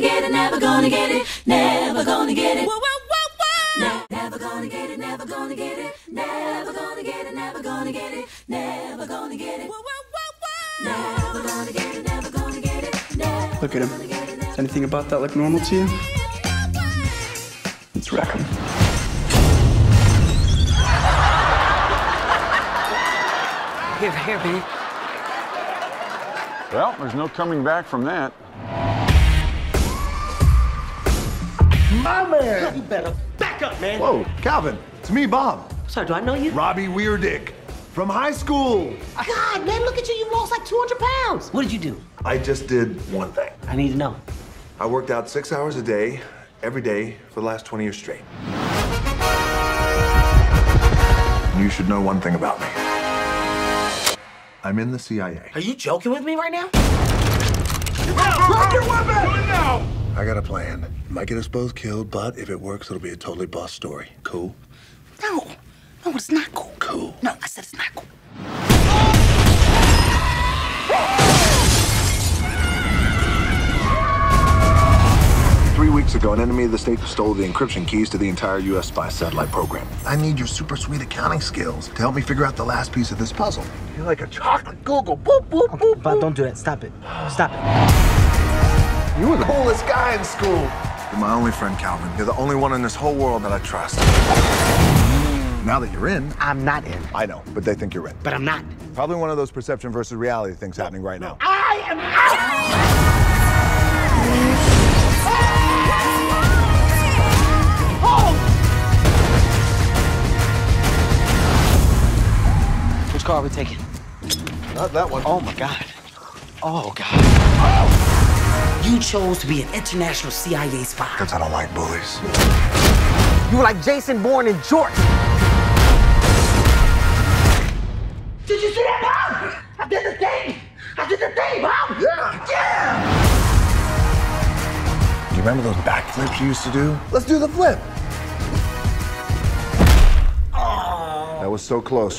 gonna get it, never gonna get it, never gonna get it. Whoa, whoa, whoa, whoa. Never gonna get it, never gonna get it, never gonna get it, never gonna get it, never gonna get it. Whoa, whoa, whoa, whoa. Never gonna get it, never gonna get it, never Look at him. Does anything about that look normal to you? Let's wreck him. Here, here, baby. Well, there's no coming back from that. Mm-hmm. My man! You better back up, man. Whoa, Calvin, it's me, Bob. Sorry, do I know you? Robbie Wheirdicht from high school. God, man, look at you. You've lost like 200 pounds. What did you do? I just did one thing. I need to know. I worked out six hours a day, every day, for the last 20 years straight. You should know one thing about me. I'm in the CIA. Are you joking with me right now? Drop your weapon! I got a plan. Might get us both killed, but if it works, it'll be a totally boss story. Cool? No. No, it's not cool. Cool. No, I said it's not cool. Three weeks ago, an enemy of the state stole the encryption keys to the entire U.S. spy satellite program. I need your super sweet accounting skills to help me figure out the last piece of this puzzle. You're like a chocolate Google. Boop, boop, boop, But boop. don't do that. Stop it. Stop it. You were the coolest guy in school. You're my only friend, Calvin. You're the only one in this whole world that I trust. Now that you're in, I'm not in, I know, but they think you're in. but I'm not. Probably one of those perception versus reality things happening right now. I am out. Which car are we taking? Not that one. Oh my God. Oh God. Oh! You chose to be an international CIA spy. Because I don't like bullies. You were like Jason Bourne in Jordan. Did you see that, Mom? I did the thing. I did the thing, Mom. Yeah. Yeah. Do you remember those backflips you used to do? Let's do the flip. That was so close.